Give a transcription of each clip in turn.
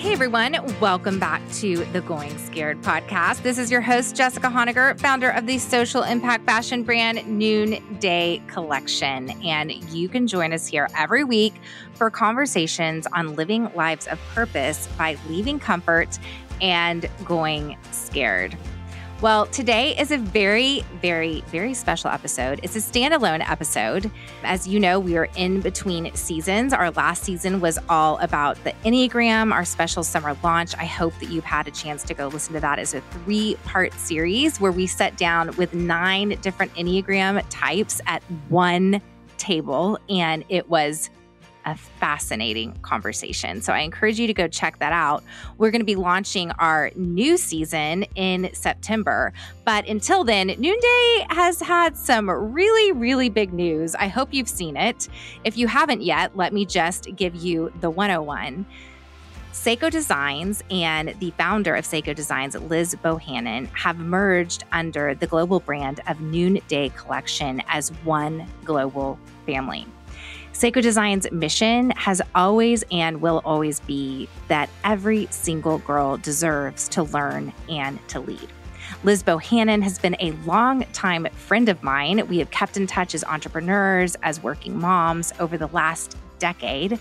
Hey everyone, welcome back to the Going Scared podcast. This is your host, Jessica Honegger, founder of the social impact fashion brand Noonday Collection. And you can join us here every week for conversations on living lives of purpose by leaving comfort and going scared. Well, today is a very, very, very special episode. It's a standalone episode. As you know, we are in between seasons. Our last season was all about the Enneagram, our special summer launch. I hope that you've had a chance to go listen to that as a three part series where we sat down with nine different Enneagram types at one table, and it was a fascinating conversation. So I encourage you to go check that out. We're going to be launching our new season in September. But until then, Noonday has had some really, really big news. I hope you've seen it. If you haven't yet, let me just give you the 101. Sseko Designs and the founder of Sseko Designs, Liz Bohannon, have merged under the global brand of Noonday Collection as one global family. Sseko Design's mission has always and will always be that every single girl deserves to learn and to lead. Liz Bohannon has been a long-time friend of mine. We have kept in touch as entrepreneurs, as working moms over the last decade.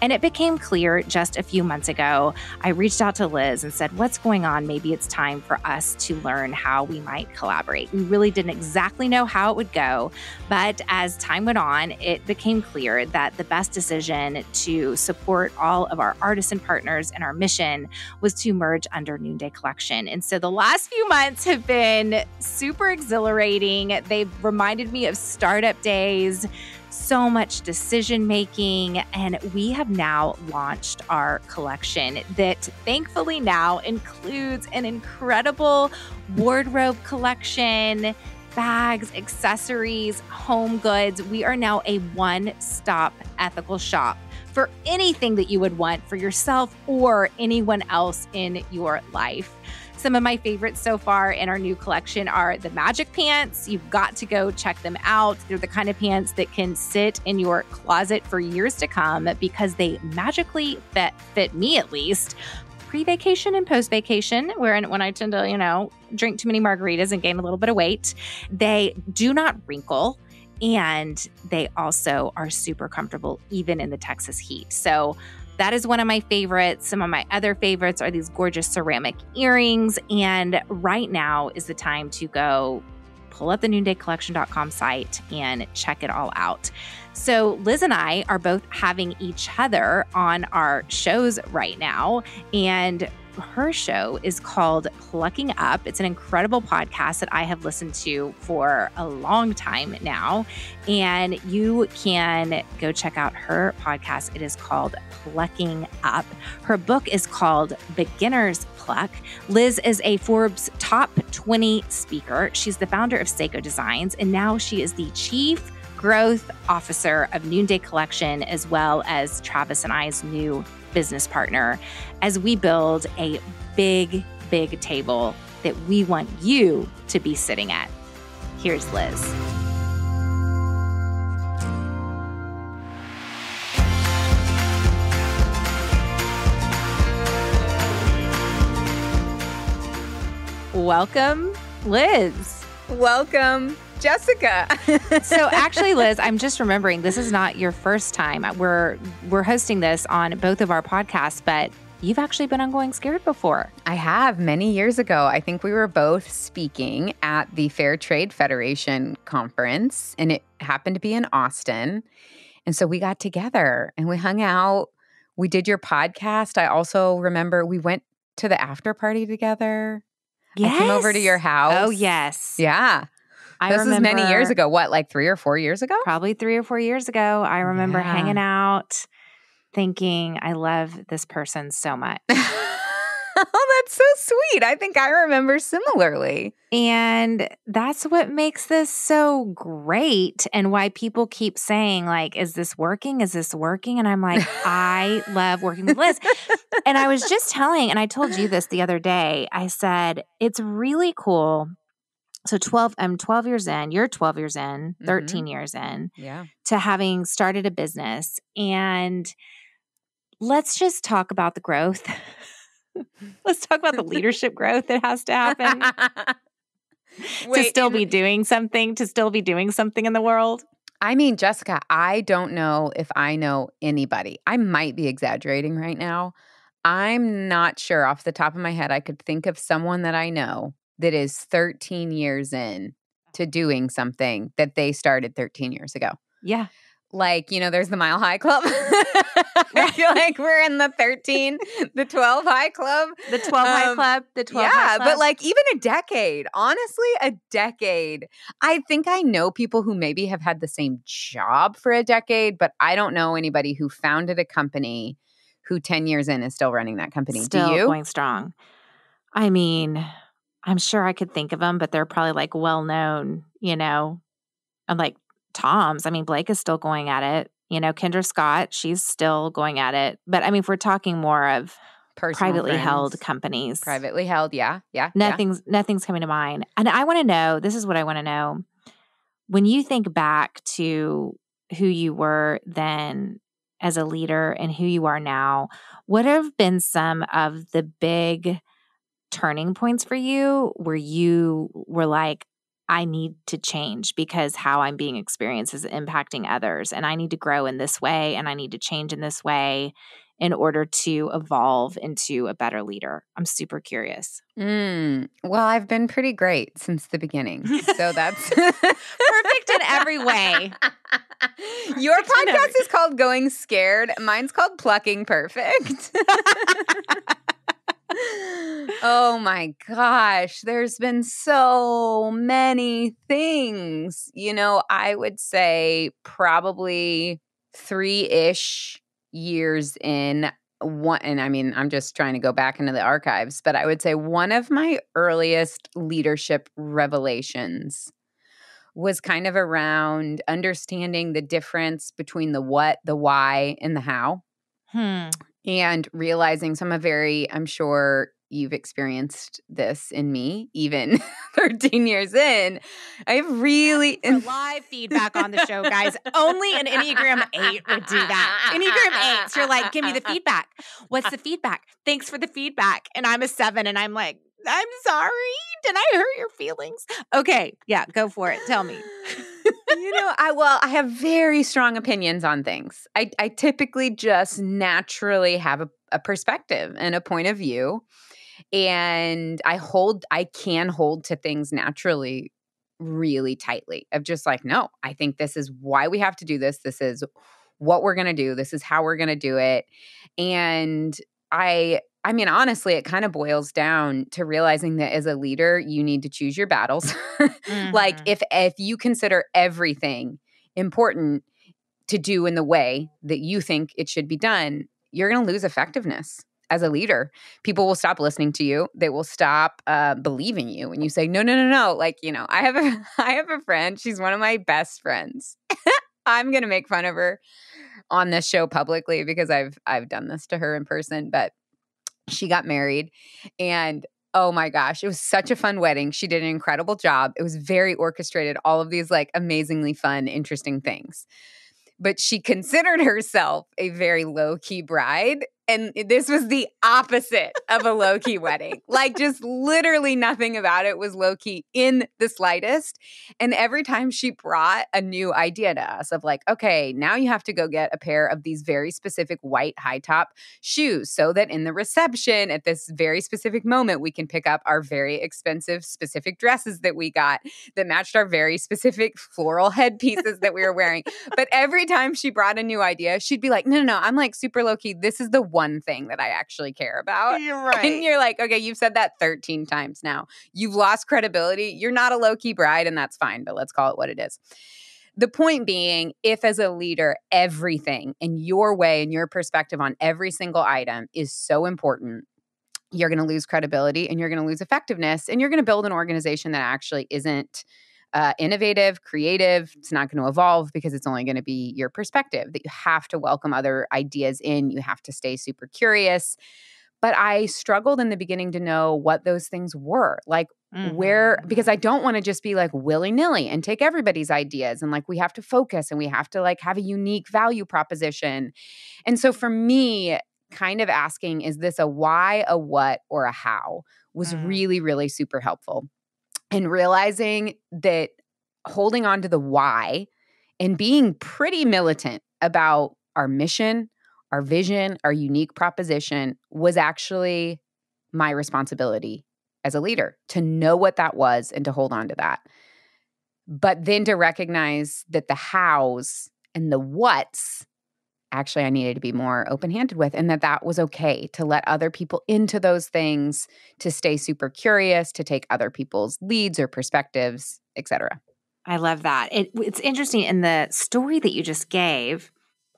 And it became clear just a few months ago. I reached out to Liz and said, What's going on? Maybe it's time for us to learn how we might collaborate. We really didn't exactly know how it would go. But as time went on, it became clear that the best decision to support all of our artisan partners and our mission was to merge under Noonday Collection. And so the last few months have been super exhilarating. They've reminded me of startup days so much decision making. And we have now launched our collection that thankfully now includes an incredible wardrobe collection. Bags, accessories, home goods. We are now a one stop ethical shop for anything that you would want for yourself or anyone else in your life. Some of my favorites so far in our new collection are the magic pants. You've got to go check them out. They're the kind of pants that can sit in your closet for years to come because they magically fit, fit me at least pre-vacation and post-vacation where when I tend to, you know, drink too many margaritas and gain a little bit of weight. They do not wrinkle and they also are super comfortable even in the Texas heat. So that is one of my favorites. Some of my other favorites are these gorgeous ceramic earrings. And right now is the time to go pull up the noondaycollection.com site and check it all out. So, Liz and I are both having each other on our shows right now. And her show is called Plucking Up. It's an incredible podcast that I have listened to for a long time now. And you can go check out her podcast. It is called Plucking Up. Her book is called Beginner's Pluck. Liz is a Forbes top 20 speaker. She's the founder of Sseko Designs, and now she is the chief growth officer of Noonday Collection, as well as Travis and I's new business partner as we build a big, big table that we want you to be sitting at. Here's Liz. Welcome, Liz. Welcome, Jessica. so actually, Liz, I'm just remembering this is not your first time. We're we're hosting this on both of our podcasts, but you've actually been on Going Scared before. I have many years ago. I think we were both speaking at the Fair Trade Federation conference, and it happened to be in Austin. And so we got together and we hung out. We did your podcast. I also remember we went to the after party together. Yes. I came over to your oh, house. Oh, yes. Yeah. I this remember is many years ago. What, like three or four years ago? Probably three or four years ago. I remember Yeah. hanging out thinking, I love this person so much. oh, that's so sweet. I think I remember similarly. And that's what makes this so great and why people keep saying, like, is this working? Is this working? And I'm like, I love working with Liz. and I was just telling, and I told you this the other day, I said, it's really cool. So 12, I'm 12 years in, you're 12 years in, mm-hmm. 13 years in Yeah. to having started a business. And let's just talk about the growth. let's talk about the leadership growth that has to happen to still be doing something, to still be doing something in the world. I mean, Jessica, I don't know if I know anybody. I might be exaggerating right now. I'm not sure off the top of my head. I could think of someone that I know that is 13 years in to doing something that they started 13 years ago. Yeah. Like you know there's the mile high club. I feel like we're in the 13 the 12 high club. The 12 um, high club the 12 yeah but like even a decade honestly a decade. I think i know people who maybe have had the same job for a decade but i don't know anybody who founded a company who 10 years in is still running that company. Still do you? going strong. I mean i'm sure i could think of them but they're probably like well known you know and like Toms. I mean, Blake is still going at it. You know, Kendra Scott, she's still going at it. But I mean, if we're talking more of Personal privately friends. held companies, privately held, yeah, yeah, nothing's yeah. nothing's coming to mind. And I want to know. This is what I want to know. When you think back to who you were then as a leader and who you are now, what have been some of the big turning points for you where you were like, I need to change because how I'm being experienced is impacting others. And I need to grow in this way and I need to change in this way in order to evolve into a better leader. I'm super curious. Mm, well, I've been pretty great since the beginning. So that's perfect in every way. Your podcast is called Going Scared. Mine's called Plucking Perfect oh my gosh, there's been so many things. You know, I would say probably three ish years in one and i mean i'm just trying to go back into the archives but i would say one of my earliest leadership revelations was kind of around understanding the difference between the what the why and the how hmm. And realizing some of very i'm sure you've experienced this in me, even 13 years in. I have really live feedback on the show, guys. Only an Enneagram 8 would do that. Enneagram 8s, you're like, give me the feedback. What's the feedback? Thanks for the feedback. And I'm a seven, and I'm like, I'm sorry. Did I hurt your feelings? Okay, yeah, go for it. Tell me. You know, I well, I have very strong opinions on things. I, I typically just naturally have a, a perspective and a point of view and I hold, I can hold to things naturally really tightly of just like, no, I think this is why we have to do this. This is what we're going to do. This is how we're going to do it. And I, I mean, honestly, it kind of boils down to realizing that as a leader, you need to choose your battles. mm-hmm. Like if if you consider everything important to do in the way that you think it should be done, you're going to lose effectiveness as a leader. People will stop listening to you. They will stop uh, believing you when you say no no no no. Like you know i have a i have a friend. She's one of my best friends. I'm gonna make fun of her on this show publicly because i've i've done this to her in person but she got married and oh my gosh it was such a fun wedding she did an incredible job it was very orchestrated all of these like amazingly fun interesting things. But she considered herself a very low key bride and this was the opposite of a low key wedding. Like, just literally nothing about it was low key in the slightest. And every time she brought a new idea to us of like, okay, now you have to go get a pair of these very specific white high top shoes so that in the reception at this very specific moment, we can pick up our very expensive specific dresses that we got that matched our very specific floral headpieces that we were wearing. But every time she brought a new idea, she'd be like, no, no, no, I'm like super low key. This is the one thing that I actually care about. You're right. And you're like, okay, you've said that 13 times now. You've lost credibility. You're not a low key bride, and that's fine, but let's call it what it is. The point being, if as a leader, everything in your way and your perspective on every single item is so important, you're going to lose credibility and you're going to lose effectiveness and you're going to build an organization that actually isn't uh, innovative, creative. It's not going to evolve because it's only going to be your perspective. That you have to welcome other ideas in. You have to stay super curious. But I struggled in the beginning to know what those things were. Like, where Mhm. because I don't want to just be like willy nilly and take everybody's ideas and like we have to focus and we have to like have a unique value proposition. And so for me, kind of asking, is this a why, a what, or a how was Mm. really, really super helpful. And realizing that holding on to the why and being pretty militant about our mission, our vision, our unique proposition was actually my responsibility as a leader to know what that was and to hold on to that. But then to recognize that the hows and the whats actually I needed to be more open-handed with and that that was okay to let other people into those things, to stay super curious, to take other people's leads or perspectives, etc. I love that. It, it's interesting in the story that you just gave.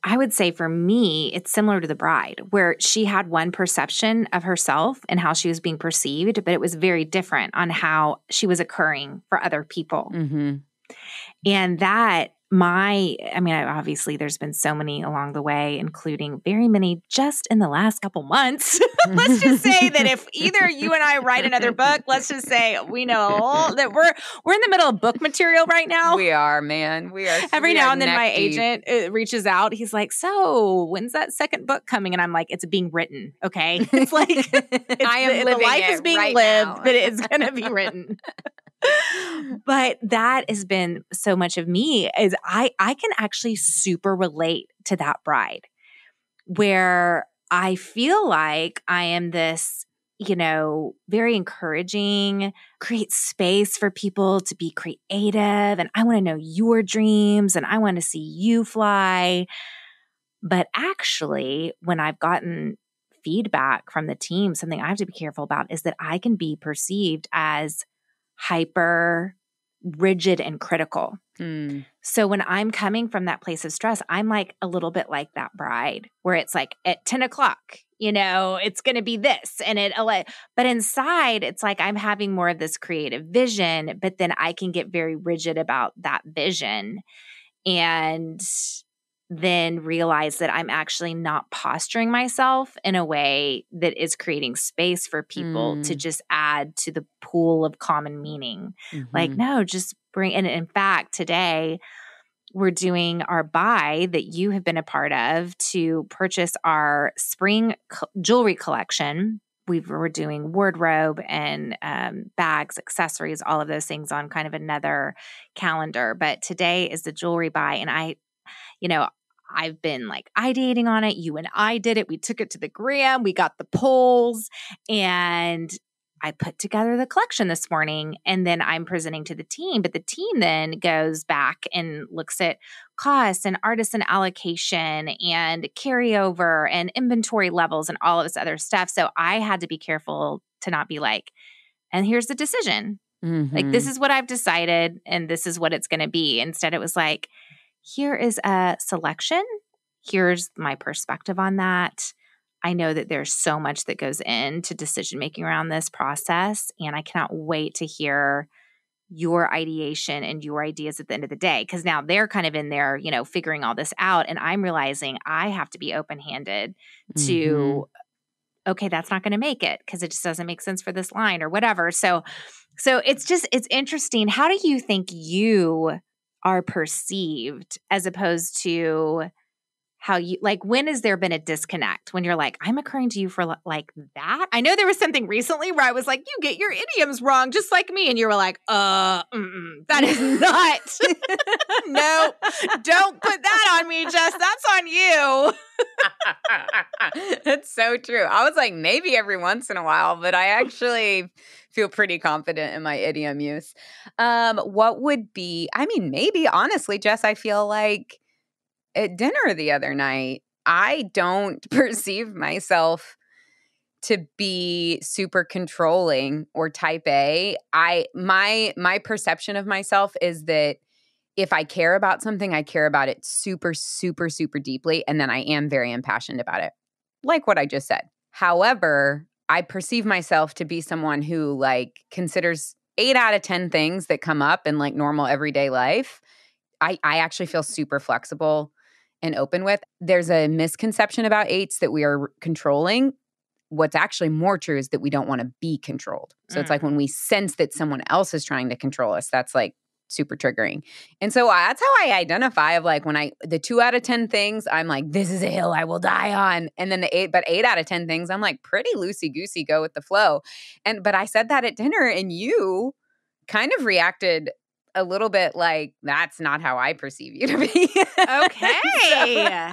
I would say for me, it's similar to the bride, where she had one perception of herself and how she was being perceived, but it was very different on how she was occurring for other people. Mhm. And that, my, I mean, obviously, there's been so many along the way, including very many just in the last couple months. let's just say that if either you and I write another book, let's just say we know that we're we're in the middle of book material right now. we are, man. We are Every we now are and then, my deep. agent uh, reaches out. He's like, "So, when's that second book coming?" And I'm like, "It's being written. Okay, it's like it's, I am the, the life is being right lived, now. but it's going to be written." but that has been so much of me is I I can actually super relate to that bride where I feel like I am this you know very encouraging create space for people to be creative and I want to know your dreams and I want to see you fly. But actually when I've gotten feedback from the team something I have to be careful about is that I can be perceived as hyper rigid and critical. Mm. So when I'm coming from that place of stress, I'm like a little bit like that bride where it's like at 10 o'clock, you know, it's going to be this and it, but inside it's like I'm having more of this creative vision, but then I can get very rigid about that vision and then realize that I'm actually not posturing myself in a way that is creating space for people to Mm. just add to the pool of common meaning. Like, Mhm. no, just bring. And in fact, today we're doing our buy that you have been a part of to purchase our spring co- jewelry collection. We were doing wardrobe and um, bags, accessories, all of those things on kind of another calendar. But today is the jewelry buy. And I, you know, I've been like ideating on it. You and I did it. We took it to the gram. We got the polls and I put together the collection this morning and then I'm presenting to the team. But the team then goes back and looks at costs and artisan allocation and carryover and inventory levels and all of this other stuff. So I had to be careful to not be like, and here's the decision. Like, this Mhm. is what I've decided and this is what it's going to be. Instead, it was like, here is a selection. Here's my perspective on that. I know that there's so much that goes into decision making around this process, and I cannot wait to hear your ideation and your ideas at the end of the day because now they're kind of in there, you know, figuring all this out. And I'm realizing I have to be open handed Mhm. to okay that's not going to make it because it just doesn't make sense for this line or whatever so so it's just it's interesting how do you think you are perceived as opposed to how you like when has there been a disconnect when you're like i'm occurring to you for like that i know there was something recently where i was like you get your idioms wrong just like me and you were like uh that is not no don't put that on me jess that's on you That's so true. I was like, maybe every once in a while, but I actually feel pretty confident in my idiom use. Um, what would be, I mean, maybe honestly, Jess, I feel like at dinner the other night, I don't perceive myself to be super controlling or type A. I my my perception of myself is that if I care about something, I care about it super, super, super deeply. And then I am very impassioned about it, like what I just said. However, I perceive myself to be someone who like considers eight out of 10 things that come up in like normal everyday life. I, I actually feel super flexible and open with. There's a misconception about eights that we are controlling. what's actually more true is that we don't want to be controlled. So mm. it's like when we sense that someone else is trying to control us, that's like super triggering. And so that's how I identify of like when I the 2 out of 10 things I'm like this is a hill I will die on and then the 8 but 8 out of 10 things I'm like pretty loosey goosey go with the flow. And but I said that at dinner and you kind of reacted a little bit like that's not how I perceive you to be. okay.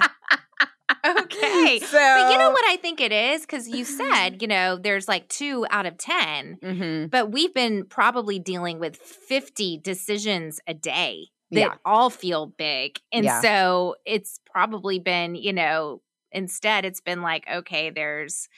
okay. So, but you know what I think it is? Because you said, you know, there's like two out of 10, mm-hmm. but we've been probably dealing with 50 decisions a day that yeah. all feel big. And yeah. so it's probably been, you know, instead it's been like, okay, there's,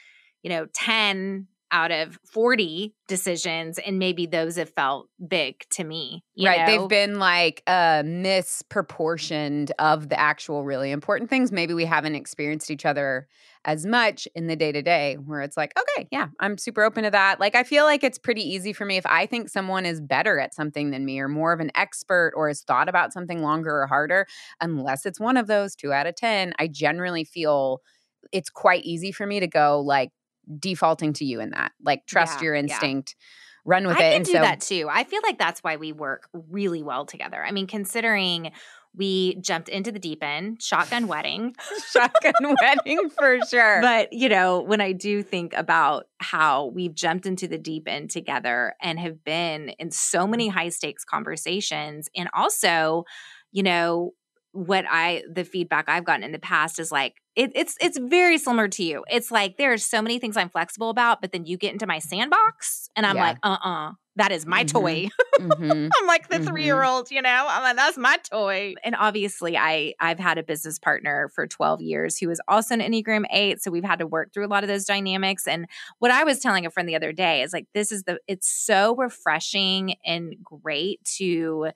you know, 10 out of 40 decisions and maybe those have felt big to me right know? they've been like uh misproportioned of the actual really important things maybe we haven't experienced each other as much in the day to day where it's like okay yeah i'm super open to that like i feel like it's pretty easy for me if i think someone is better at something than me or more of an expert or has thought about something longer or harder unless it's one of those 2 out of 10 i generally feel it's quite easy for me to go like defaulting to you in that. Like trust yeah, your instinct. Yeah. Run with I it. I can and do so, that too. I feel like that's why we work really well together. I mean, considering we jumped into the deep end, shotgun wedding. shotgun wedding for sure. But, you know, when I do think about how we've jumped into the deep end together and have been in so many high stakes conversations, and also, you know, what I the feedback I've gotten in the past is like it, it's it's very similar to you. It's like there are so many things I'm flexible about, but then you get into my sandbox, and I'm yeah. like, uh, uh-uh, uh that is my mm-hmm. toy. mm-hmm. I'm like the mm-hmm. three year old, you know. I'm like, that's my toy. And obviously, I I've had a business partner for 12 years who is also an Enneagram Eight, so we've had to work through a lot of those dynamics. And what I was telling a friend the other day is like, this is the it's so refreshing and great to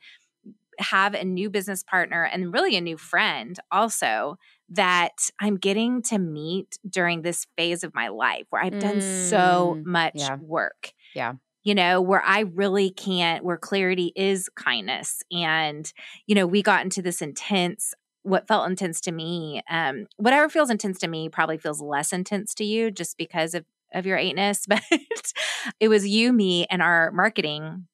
have a new business partner and really a new friend also that I'm getting to meet during this phase of my life where I've done mm, so much yeah. work. Yeah. You know, where I really can't, where clarity is kindness. And, you know, we got into this intense, what felt intense to me, um, whatever feels intense to me probably feels less intense to you just because of, of your eightness. But it was you, me, and our marketing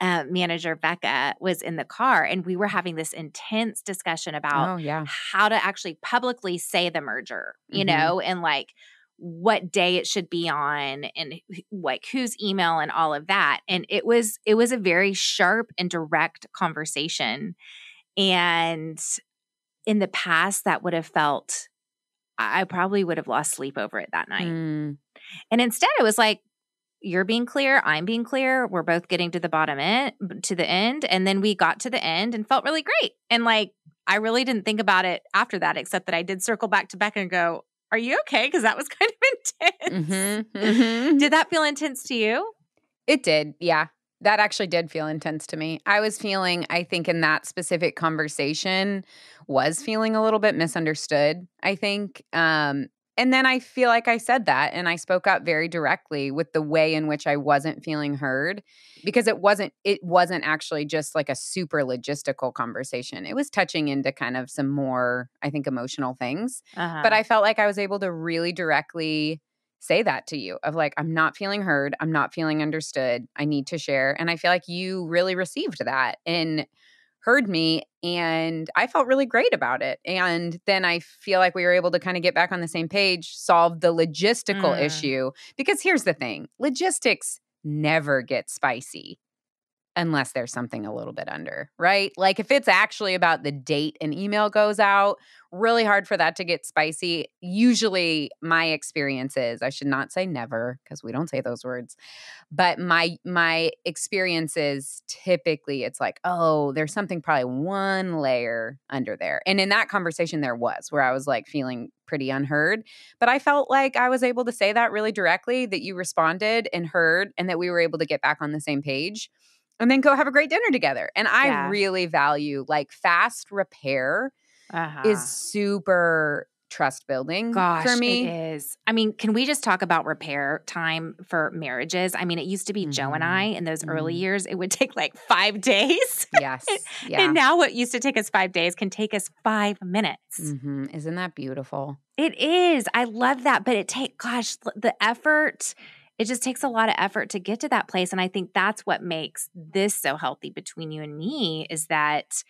uh, manager Becca was in the car, and we were having this intense discussion about oh, yeah. how to actually publicly say the merger, you mm-hmm. know, and like what day it should be on and like whose email and all of that and it was it was a very sharp and direct conversation and in the past that would have felt i probably would have lost sleep over it that night mm. and instead it was like you're being clear, I'm being clear. We're both getting to the bottom end, to the end. And then we got to the end and felt really great. And like, I really didn't think about it after that, except that I did circle back to Becca and go, Are you okay? Because that was kind of intense. Mm-hmm, mm-hmm. Did that feel intense to you? It did. Yeah. That actually did feel intense to me. I was feeling, I think, in that specific conversation, was feeling a little bit misunderstood. I think, um, and then I feel like I said that and I spoke up very directly with the way in which I wasn't feeling heard because it wasn't it wasn't actually just like a super logistical conversation. It was touching into kind of some more I think emotional things. Uh-huh. But I felt like I was able to really directly say that to you of like I'm not feeling heard, I'm not feeling understood. I need to share and I feel like you really received that and heard me and I felt really great about it. And then I feel like we were able to kind of get back on the same page, solve the logistical mm. issue. Because here's the thing logistics never get spicy unless there's something a little bit under, right? Like if it's actually about the date an email goes out, really hard for that to get spicy. Usually my experiences, I should not say never because we don't say those words, but my my experiences typically it's like, "Oh, there's something probably one layer under there." And in that conversation there was where I was like feeling pretty unheard, but I felt like I was able to say that really directly that you responded and heard and that we were able to get back on the same page and then go have a great dinner together. And I yeah. really value like fast repair uh-huh. is super trust building Gosh, for me. it is. I mean, can we just talk about repair time for marriages? I mean, it used to be Joe and Mhm. I in those early Mhm. years, it would take like five days. Yes. Yeah. And now what used to take us five days can take us five minutes. hmm Isn't that beautiful? It is. I love that. But it take gosh, the effort, it just takes a lot of effort to get to that place. And I think that's what makes this so healthy between you and me is that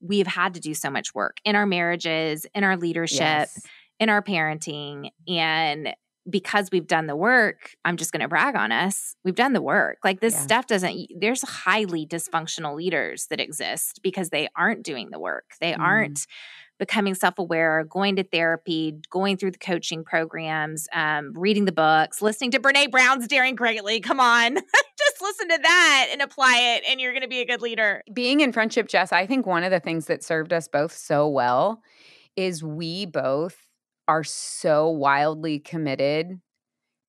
we've had to do so much work in our marriages, in our leadership, Yes. in our parenting. And because we've done the work, I'm just going to brag on us. We've done the work. Like this Yeah. stuff doesn't, there's highly dysfunctional leaders that exist because they aren't doing the work. They Mhm. aren't becoming self aware, going to therapy, going through the coaching programs, um, reading the books, listening to Brene Brown's Daring Greatly. Come on, just listen to that and apply it, and you're going to be a good leader. being in friendship, Jess, I think one of the things that served us both so well is we both are so wildly committed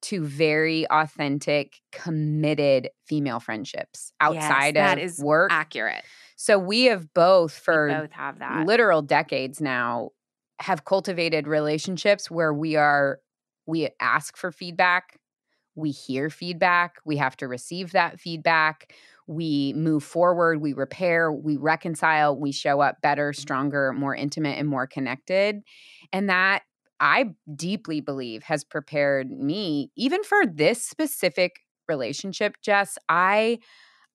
to very authentic, committed female friendships outside that of is work. Accurate. So we have both We for both have that. literal decades now have cultivated relationships where we are we ask for feedback we hear feedback we have to receive that feedback we move forward we repair we reconcile we show up better mm-hmm. stronger more intimate and more connected and that i deeply believe has prepared me even for this specific relationship jess i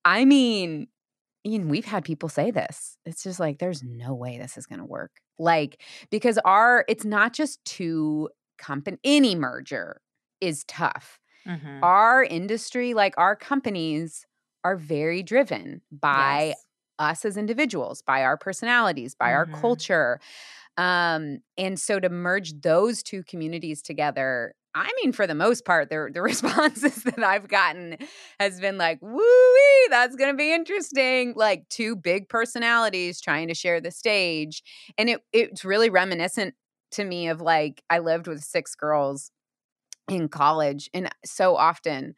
i mean Ian, we've had people say this. It's just like, there's no way this is going to work. Like, because our, it's not just two company, any merger is tough. Mhm. Our industry, like our companies, are very driven by Yes. us as individuals, by our personalities, by our Mhm. culture. Um, and so to merge those two communities together, I mean, for the most part, the, the responses that I've gotten has been like, woo that's gonna be interesting. Like two big personalities trying to share the stage. And it it's really reminiscent to me of like I lived with six girls in college, and so often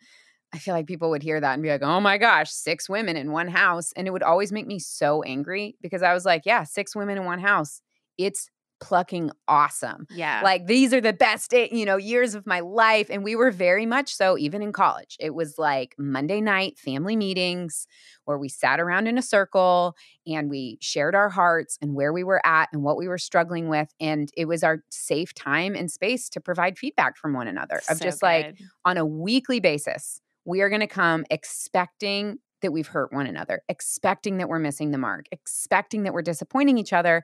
I feel like people would hear that and be like, oh my gosh, six women in one house. And it would always make me so angry because I was like, yeah, six women in one house. It's plucking awesome. Yeah. Like these are the best, you know, years of my life. And we were very much so, even in college. It was like Monday night family meetings where we sat around in a circle and we shared our hearts and where we were at and what we were struggling with. And it was our safe time and space to provide feedback from one another of So just like, on a weekly basis, we are going to come expecting that we've hurt one another, expecting that we're missing the mark, expecting that we're disappointing each other.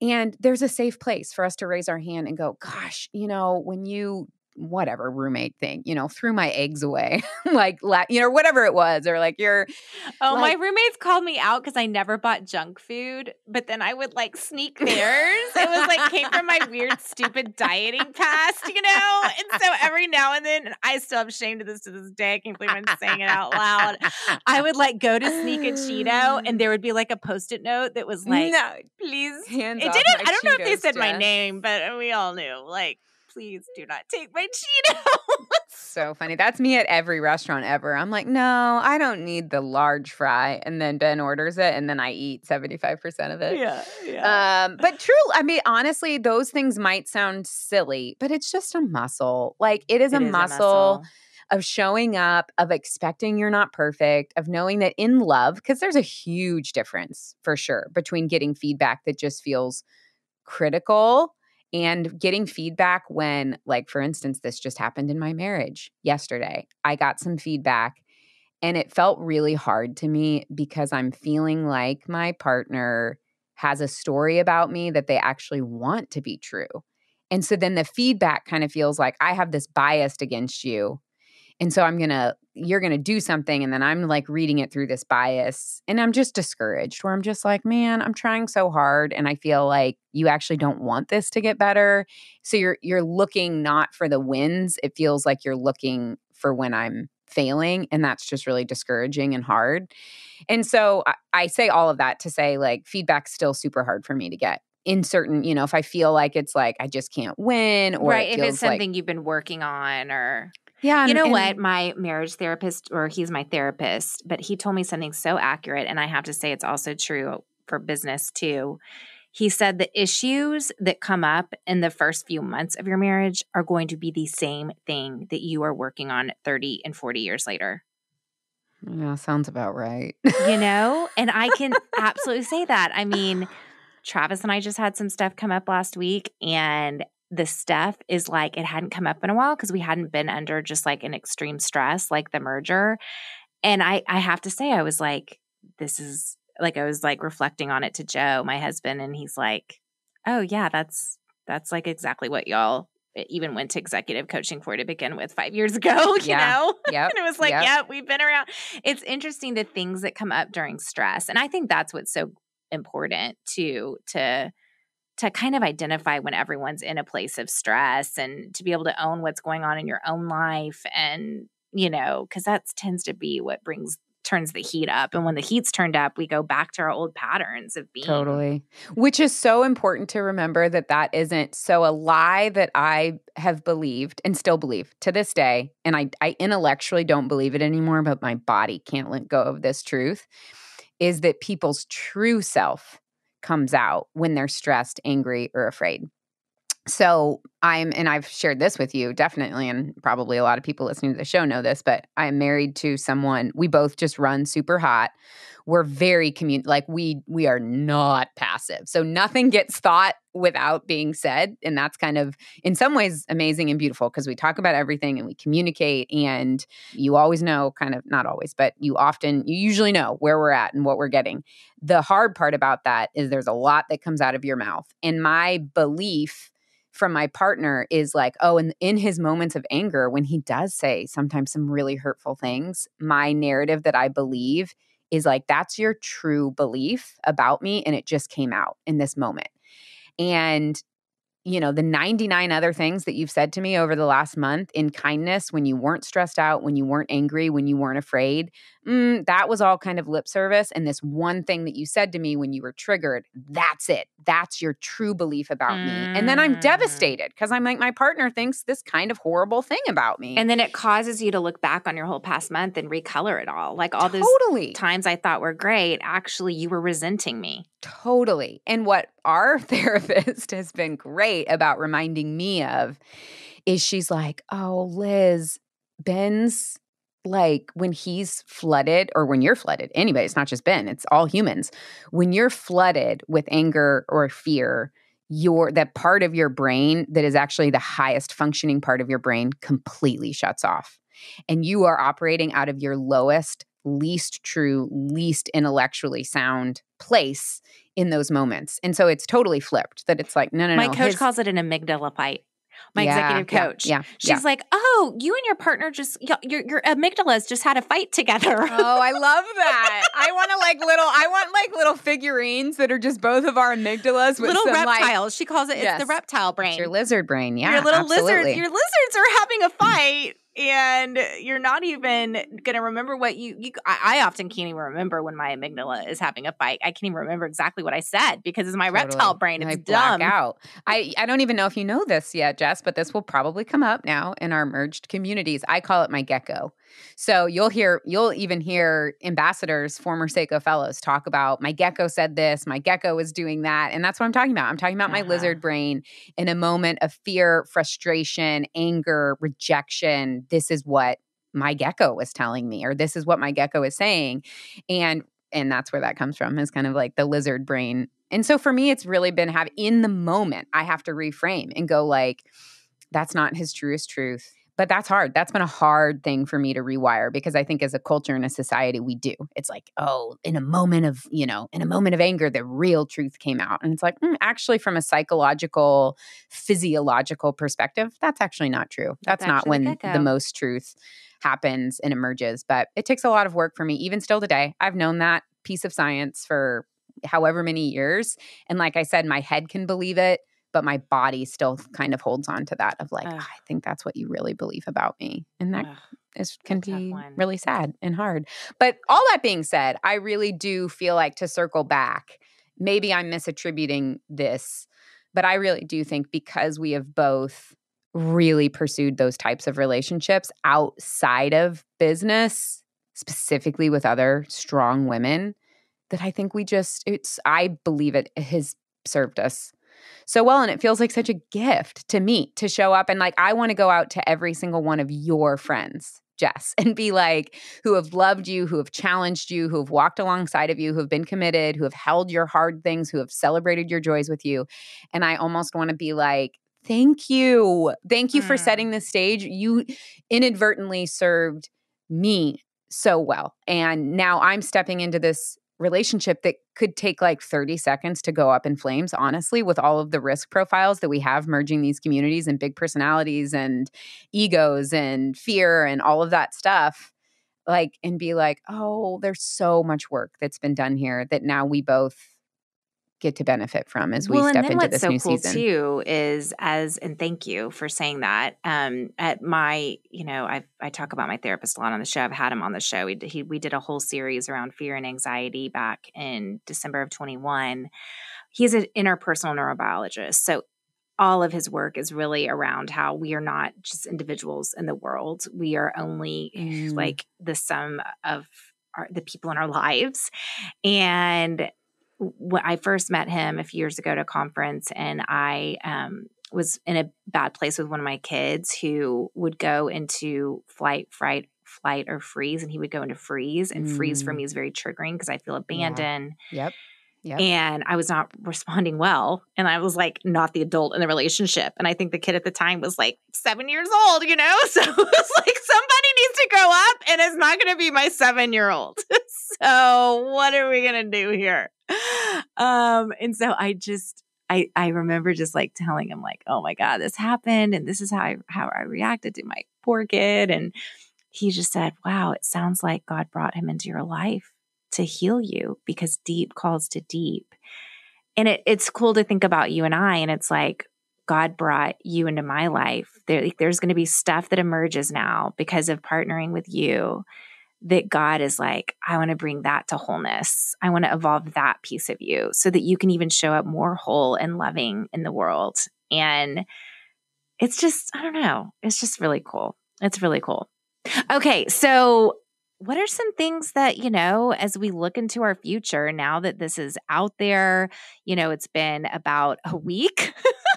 And there's a safe place for us to raise our hand and go, gosh, you know, when you whatever roommate thing, you know, threw my eggs away, like, you know, whatever it was, or like you're, Oh, like- my roommates called me out because I never bought junk food, but then I would like sneak theirs. it was like came from my weird, stupid dieting past, you know? And so every now and then, and I still am ashamed of this to this day. I can't believe I'm saying it out loud. I would like go to sneak a Cheeto and there would be like a post it note that was like, no, please. hands It off didn't, I don't know if they Cheetos, said my name, but we all knew, like, please do not take my Cheeto. So funny. That's me at every restaurant ever. I'm like, no, I don't need the large fry. And then Ben orders it and then I eat 75% of it. yeah. Yeah. Um, but true, I mean, honestly, those things might sound silly, but it's just a muscle. Like it is, It a, muscle of showing up, of expecting you're not perfect, of knowing that in love, because there's a huge difference for sure between getting feedback that just feels critical and getting feedback when, like, for instance, this just happened in my marriage yesterday. I got some feedback and it felt really hard to me because I'm feeling like my partner has a story about me that they actually want to be true. And so then the feedback kind of feels like I have this bias against you. And so I'm going to, you're going to do something. And then I'm like reading it through this bias. And I'm just discouraged where I'm just like, man, I'm trying so hard. And I feel like you actually don't want this to get better. So you're, you're looking not for the wins. It feels like you're looking for when I'm failing. And that's just really discouraging and hard. And so I, I say all of that to say like feedback's still super hard for me to get in certain, you know, if I feel like it's like I just can't win or right. it If it's something like, you've been working on or yeah, you know and- what? My marriage therapist, or he's my therapist, but he told me something so accurate. And I have to say, it's also true for business too. he said the issues that come up in the first few months of your marriage are going to be the same thing that you are working on 30 and 40 years later. Yeah, sounds about right. you know, and I can absolutely say that. I mean, Travis and I just had some stuff come up last week, and the stuff is like it hadn't come up in a while because we hadn't been under just like an extreme stress like the merger. And I I have to say, I was like, this is like I was like reflecting on it to Joe, my husband, and he's like, "Oh yeah, that's that's like exactly what y'all even went to executive coaching for to begin with five years ago, you yeah. know? Yeah. and it was like, yep. yeah, we've been around. It's interesting the things that come up during stress. And I think that's what's so important to to to kind of identify when everyone's in a place of stress and to be able to own what's going on in your own life and you know because that tends to be what brings turns the heat up. And when the heat's turned up, we go back to our old patterns of being. Totally. Which is so important to remember that that isn't so a lie that I have believed and still believe to this day. And I, I intellectually don't believe it anymore, but my body can't let go of this truth is that people's true self comes out when they're stressed, angry, or afraid. So I'm, and I've shared this with you definitely, and probably a lot of people listening to the show know this, but I'm married to someone. We both just run super hot. We're very commun like we we are not passive. So nothing gets thought without being said, and that's kind of in some ways amazing and beautiful because we talk about everything and we communicate, and you always know, kind of not always, but you often you usually know where we're at and what we're getting. The hard part about that is there's a lot that comes out of your mouth, and my belief from my partner is like, oh, and in his moments of anger, when he does say sometimes some really hurtful things, my narrative that I believe is like, that's your true belief about me. And it just came out in this moment. And you know, the 99 other things that you've said to me over the last month in kindness when you weren't stressed out, when you weren't angry, when you weren't afraid, mm, that was all kind of lip service. And this one thing that you said to me when you were triggered, that's it. That's your true belief about mm. me. And then I'm mm. devastated because I'm like, my partner thinks this kind of horrible thing about me. And then it causes you to look back on your whole past month and recolor it all. Like all totally. times I thought were great, actually, you were resenting me. Totally. And what our therapist has been great about reminding me of is she's like, oh, Liz, Ben's like when he's flooded or when you're flooded, anybody, it's not just Ben, it's all humans. When you're flooded with anger or fear, your that part of your brain that is actually the highest functioning part of your brain completely shuts off. And you are operating out of your lowest, least true, least intellectually sound place in those moments. And so it's totally flipped that it's like, no, no, My no. My coach his, calls it an amygdala fight. My yeah, executive coach. Yeah, yeah She's yeah. like, oh, you and your partner just, your, your amygdalas just had a fight together. oh, I love that. I want to like little, I want like little figurines that are just both of our amygdalas with little some, reptiles. Like, she calls it, it's the reptile brain. It's your lizard brain. Yeah. Your little absolutely. lizards, your lizards are having a fight and you're not even gonna remember what you, you I, I, often can't even remember when my amygdala is having a fight. I can't even remember exactly what I said because it's my totally. reptile brain. It's I dumb. out. I, I don't even know if you know this yet, Jess, but this will probably come up now in our merged communities. I call it my gecko. So you'll hear, you'll even hear ambassadors, former Sseko fellows talk about my gecko said this, my gecko is doing that. And that's what I'm talking about. I'm talking about uh-huh. my lizard brain in a moment of fear, frustration, anger, rejection, this is what my gecko was telling me or this is what my gecko is saying and and that's where that comes from is kind of like the lizard brain and so for me it's really been have in the moment i have to reframe and go like that's not his truest truth but that's hard. That's been a hard thing for me to rewire because i think as a culture and a society we do. It's like oh in a moment of you know in a moment of anger the real truth came out. And it's like mm, actually from a psychological physiological perspective that's actually not true. That's, that's not when the, the most truth happens and emerges. But it takes a lot of work for me even still today. I've known that piece of science for however many years. And like i said my head can believe it but my body still kind of holds on to that of like i think that's what you really believe about me and that Ugh, is can be really sad and hard. But all that being said i really do feel like to circle back maybe i'm misattributing this but i really do think because we have both really pursued those types of relationships outside of business specifically with other strong women that i think we just it's i believe it has served us so well and it feels like such a gift to meet to show up and like I want to go out to every single one of your friends Jess and be like, who have loved you, who have challenged you, who have walked alongside of you, who have been committed, who have held your hard things, who have celebrated your joys with you. And I almost want to be like, thank you. Thank you mm. for setting the stage. You inadvertently served me so well. And now I'm stepping into this relationship that could take like 30 seconds to go up in flames, honestly, with all of the risk profiles that we have merging these communities and big personalities and egos and fear and all of that stuff. Like, and be like, oh, there's so much work that's been done here that now we both get to benefit from as we well, step into this so new cool season. Too is as and thank you for saying that. Um, at my, you know, I I talk about my therapist a lot on the show. I've had him on the show. We he, we did a whole series around fear and anxiety back in December of twenty one. He's an interpersonal neurobiologist, so all of his work is really around how we are not just individuals in the world. We are only mm. like the sum of our, the people in our lives, and when I first met him a few years ago at a conference, and I um, was in a bad place with one of my kids who would go into flight, fright, flight, or freeze, and he would go into freeze. And mm. freeze for mm. me is very triggering because I feel abandoned. Yeah. Yep. Yep. And I was not responding well. And I was like, not the adult in the relationship. And I think the kid at the time was like seven years old, you know? So it was like, somebody needs to grow up, and it's not going to be my seven year old. so what are we to do here? Um, and so I just, I, I remember just like telling him like, oh my God, this happened. And this is how I, how I reacted to my poor kid. And he just said, wow, it sounds like God brought him into your life to heal you because deep calls to deep. And it, it's cool to think about you and I. And it's like, God brought you into my life. There, there's going to be stuff that emerges now because of partnering with you that God is like, I want to bring that to wholeness. I want to evolve that piece of you so that you can even show up more whole and loving in the world. And it's just, I don't know, it's just really cool. It's really cool. Okay, so what are some things that, you know, as we look into our future now that this is out there, you know, it's been about a week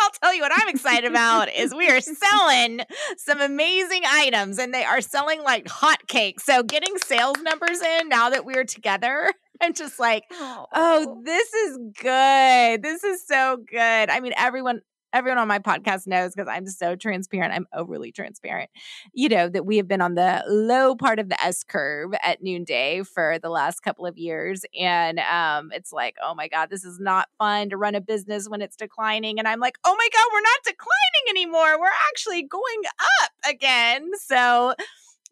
I'll tell you what I'm excited about is we are selling some amazing items and they are selling like hotcakes. So getting sales numbers in now that we're together, I'm just like, oh, oh this is good. This is so good. I mean, everyone everyone on my podcast knows because I'm so transparent. I'm overly transparent. You know, that we have been on the low part of the S curve at noonday for the last couple of years. And um, it's like, oh my God, this is not fun to run a business when it's declining. And I'm like, oh my God, we're not declining anymore. We're actually going up again. So,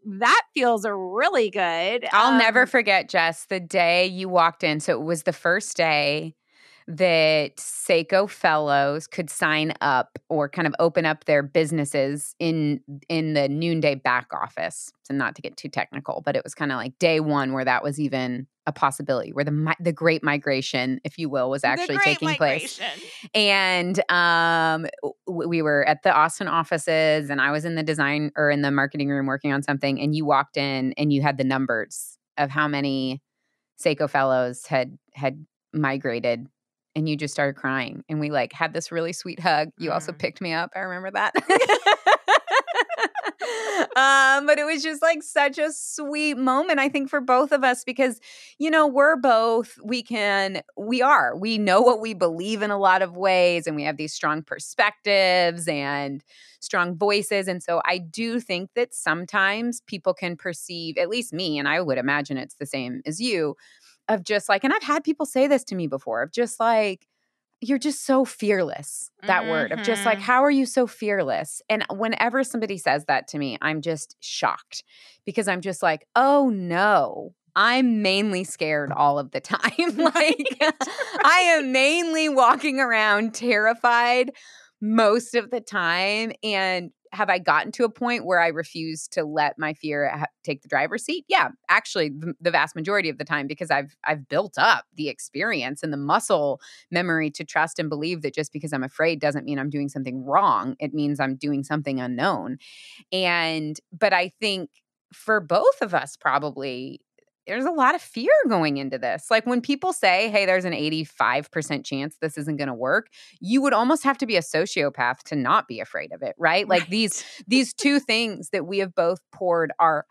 that feels really good. I'll um, never forget, Jess, the day you walked in. So it was the first day that Sseko fellows could sign up or kind of open up their businesses in in the noonday back office. So not to get too technical, but it was kind of like day one where that was even a possibility, where the the great migration, if you will, was actually taking migration. place. And um, we were at the Austin offices, and I was in the design or in the marketing room working on something, and you walked in and you had the numbers of how many Sseko fellows had had migrated and you just started crying and we like had this really sweet hug. You mm. also picked me up i remember that. Um, but it was just like such a sweet moment i think for both of us because you know we're both we can we are. We know what we believe in a lot of ways and we have these strong perspectives and strong voices and so i do think that sometimes people can perceive at least me and i would imagine it's the same as you of just like, and I've had people say this to me before of just like, you're just so fearless. That mm-hmm. word of just like, mm-hmm. how are you so fearless? And whenever somebody says that to me, I'm just shocked because I'm just like, oh no, I'm mainly scared all of the time. like, I am mainly walking around terrified most of the time. And have I gotten to a point where I refuse to let my fear ha- take the driver's seat? Yeah, actually, the, the, vast majority of the time because I've I've built up the experience and the muscle memory to trust and believe that just because I'm afraid doesn't mean I'm doing something wrong. It means I'm doing something unknown. And but I think for both of us, probably there's a lot of fear going into this. Like when people say, hey, there's an 85% chance this isn't going to work, you would almost have to be a sociopath to not be afraid of it, right? Like these these two things that we have both poured our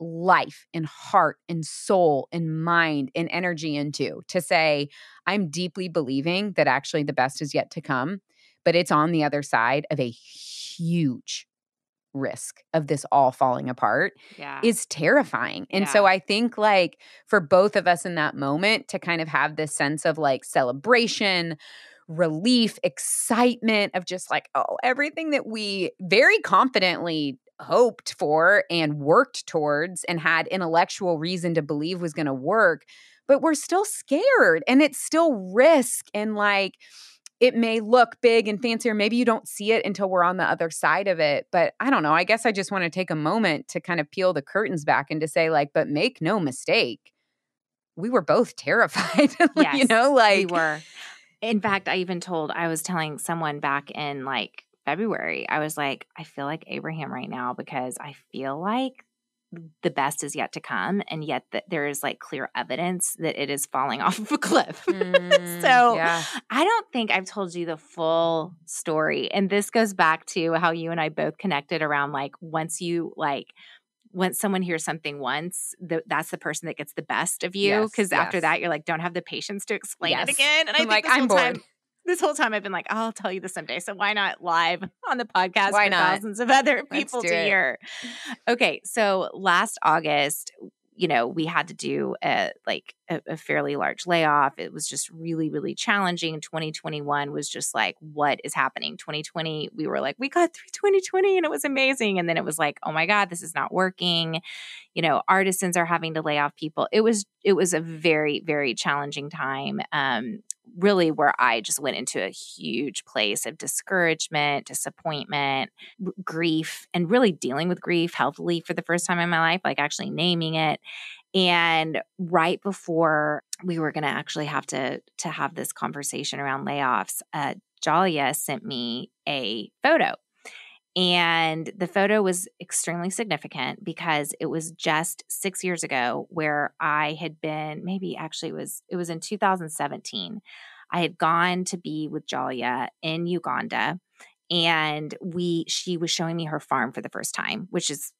life and heart and soul and mind and energy into to say, I'm deeply believing that actually the best is yet to come, but it's on the other side of a huge risk of this all falling apart yeah. is terrifying. And Yeah. so I think like for both of us in that moment to kind of have this sense of like celebration, relief, excitement of just like, oh, everything that we very confidently hoped for and worked towards and had intellectual reason to believe was going to work, but we're still scared and it's still risk and like it may look big and fancy, or maybe you don't see it until we're on the other side of it. But I don't know. I guess I just want to take a moment to kind of peel the curtains back and to say, like, but make no mistake, we were both terrified. you Yes, know, like we were. In fact, I even told I was telling someone back in like February, I was like, I feel like Abraham right now because I feel like the best is yet to come, and yet that there is like clear evidence that it is falling off of a cliff. Mm, so yeah. I don't think I've told you the full story. And this goes back to how you and I both connected around like once you like once someone hears something once, th- that's the person that gets the best of you. Yes, Because after that, you're like, don't have the patience to explain Yes. it again. And I I'm think like, this I'm whole bored. time, this whole time I've been like, I'll tell you this someday. So why not live on the podcast Why for not? thousands of other people to it. hear? Okay, so last August, you know, we had to do a like a, a fairly large layoff. It was just really, really challenging. 2021 was just like, what is happening? 2020, we were like, we got through 2020 and it was amazing. And then it was like, oh my God, this is not working. You know, artisans are having to lay off people. It was it was a very, very challenging time. Um, really where I just went into a huge place of discouragement, disappointment, grief, and really dealing with grief healthily for the first time in my life, like actually naming it. And right before we were going to actually have to to have this conversation around layoffs, uh, Jalia sent me a photo. And the photo was extremely significant because it was just six years ago where I had been, maybe actually it was it was in 2017. I had gone to be with Jalia in Uganda and we she was showing me her farm for the first time, which is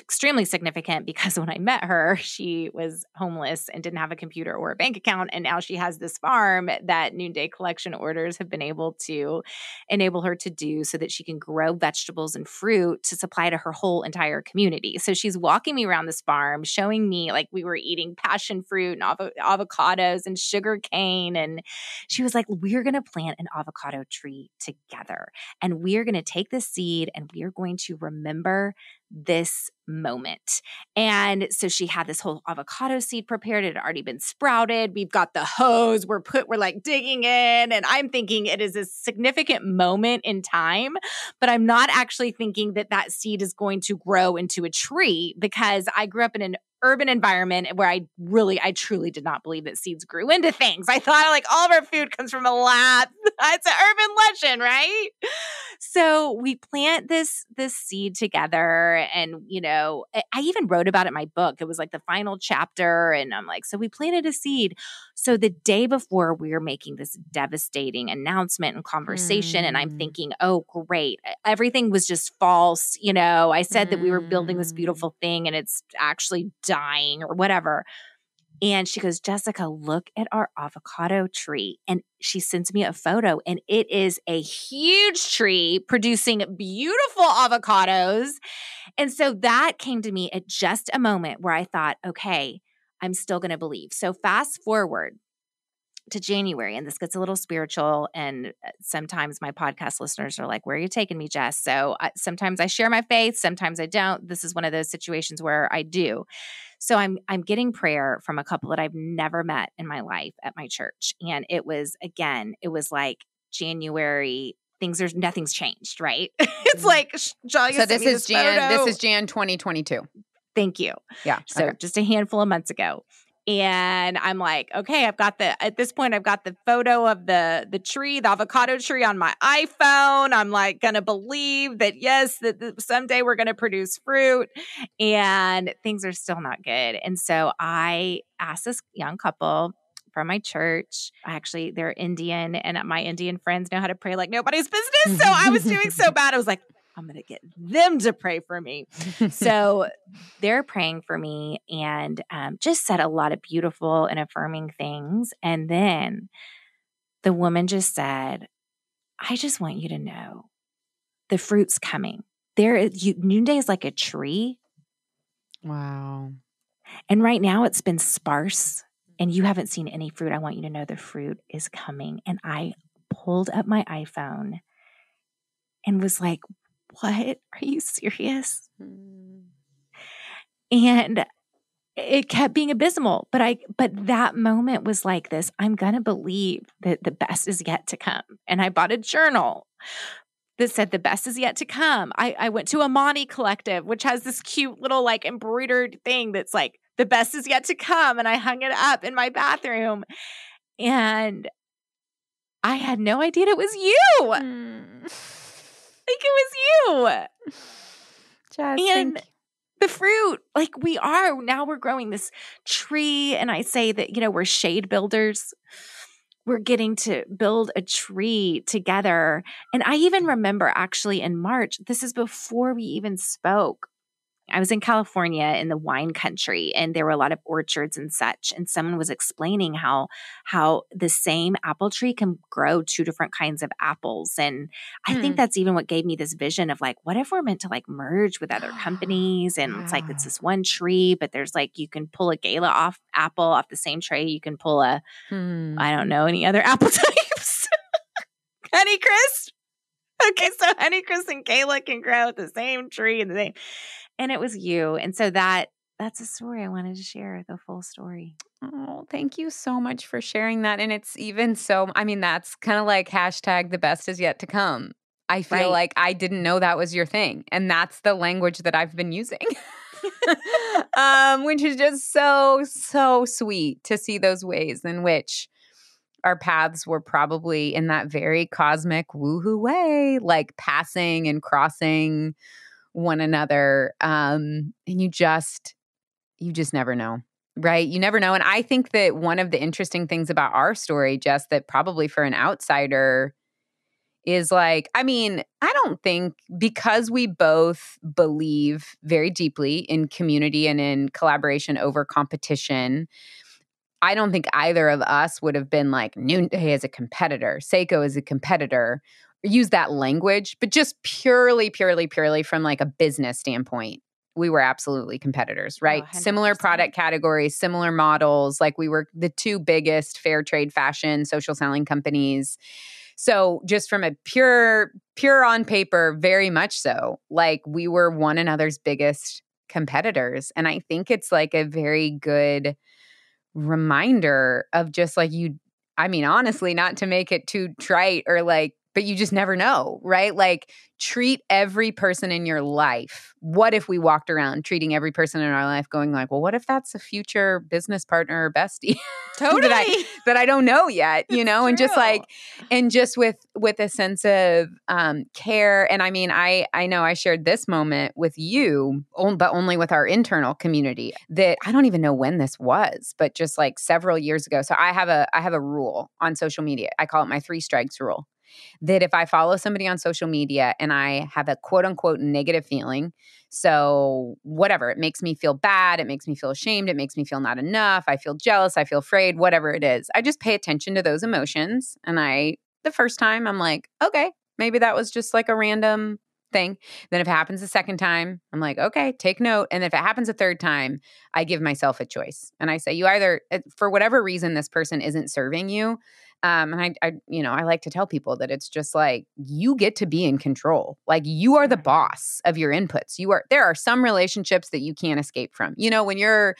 extremely significant because when I met her, she was homeless and didn't have a computer or a bank account. And now she has this farm that Noonday Collection orders have been able to enable her to do so that she can grow vegetables and fruit to supply to her whole entire community. So she's walking me around this farm, showing me like we were eating passion fruit and avo- avocados and sugar cane. And she was like, We're going to plant an avocado tree together. And we're going to take this seed and we're going to remember this moment. And so she had this whole avocado seed prepared. It had already been sprouted. We've got the hose. We're put, we're like digging in. And I'm thinking it is a significant moment in time, but I'm not actually thinking that that seed is going to grow into a tree because I grew up in an urban environment where I really, I truly did not believe that seeds grew into things. I thought like all of our food comes from a lab. it's an urban legend, right? So we plant this this seed together, and you know, I, even wrote about it in my book. It was like the final chapter, and I'm like, so we planted a seed. So the day before, we were making this devastating announcement and conversation, and I'm Mm. thinking, oh, great, everything was just false. You know, I said that we were building this Mm. beautiful thing, and it's actually dying or whatever. And she goes, Jessica, look at our avocado tree. And she sends me a photo, and it is a huge tree producing beautiful avocados. And so that came to me at just a moment where I thought, okay, I'm still going to believe. So fast forward to January, and this gets a little spiritual. And uh, sometimes my podcast listeners are like, Where are you taking me, Jess? So I, sometimes I share my faith, sometimes I don't. This is one of those situations where I do. So I'm I'm getting prayer from a couple that I've never met in my life at my church. And it was again, it was like January. Things are nothing's changed, right? it's Mhm. like So this is Jan. photo. This is Jan 2022. Thank you. Yeah. So okay. just a handful of months ago. And I'm like, okay, I've got the at this point I've got the photo of the the tree, the avocado tree on my iPhone. I'm like gonna believe that yes, that, that someday we're gonna produce fruit, and things are still not good. And so I asked this young couple from my church. Actually, they're Indian, and my Indian friends know how to pray like nobody's business. So I was doing so bad. I was like, I'm going to get them to pray for me. so they're praying for me and um, just said a lot of beautiful and affirming things. And then the woman just said, I just want you to know the fruit's coming. There, you, Noonday is like a tree. Wow. And right now it's been sparse and you haven't seen any fruit. I want you to know the fruit is coming. And I pulled up my iPhone and was like, what? Are you serious? Mm. And it kept being abysmal but i but that moment was like this i'm gonna believe that the best is yet to come and i bought a journal that said the best is yet to come i, I went to Amani collective which has this cute little like embroidered thing that's like the best is yet to come and i hung it up in my bathroom and i had no idea it was you mm it was you. Just and the fruit, like we are now, we're growing this tree, and I say that you know we're shade builders. We're getting to build a tree together. And I even remember actually in March, this is before we even spoke. I was in California in the wine country and there were a lot of orchards and such and someone was explaining how how the same apple tree can grow two different kinds of apples and I think hmm. that's even what gave me this vision of like what if we're meant to like merge with other companies and yeah. it's like it's this one tree but there's like you can pull a gala off apple off the same tree you can pull a hmm. I don't know any other apple types Honeycrisp okay so Honeycrisp and gala can grow at the same tree and the same and it was you. And so that that's a story I wanted to share, the full story. Oh, thank you so much for sharing that. And it's even so, I mean, that's kind of like hashtag the best is yet to come. I feel right. like I didn't know that was your thing. And that's the language that I've been using. um, which is just so, so sweet to see those ways in which our paths were probably in that very cosmic woohoo way, like passing and crossing one another um and you just you just never know right? You never know and i think that one of the interesting things about our story just that probably for an outsider is like i mean i don't think because we both believe very deeply in community and in collaboration over competition I don't think either of us would have been like Noonday as a competitor, Sseko as a competitor, use that language, but just purely, purely, purely from like a business standpoint, we were absolutely competitors, oh, right? Oh, similar product categories, similar models. Like we were the two biggest fair trade fashion social selling companies. So just from a pure, pure on paper, very much so, like we were one another's biggest competitors. And I think it's like a very good reminder of just like you I mean, honestly, not to make it too trite or like but you just never know, right? Like treat every person in your life. What if we walked around treating every person in our life going like, well, what if that's a future business partner or bestie? Totally. that, I, that I don't know yet, you know, and just like and just with with a sense of um care and I mean, I I know I shared this moment with you, but only with our internal community that I don't even know when this was, but just like several years ago. So I have a I have a rule on social media. I call it my three strikes rule that if I follow somebody on social media and I have a quote unquote negative feeling, so whatever, it makes me feel bad, it makes me feel ashamed, it makes me feel not enough, I feel jealous, I feel afraid, whatever it is, I just pay attention to those emotions. And I, the first time, I'm like, okay, maybe that was just like a random thing. Then if it happens a second time, I'm like, okay, take note. And if it happens a third time, I give myself a choice. And I say, you either, eh, for whatever reason, this person isn't serving you, um, and I, I, you know, I like to tell people that it's just like you get to be in control. Like you are the boss of your inputs. You are. There are some relationships that you can't escape from. You know, when you're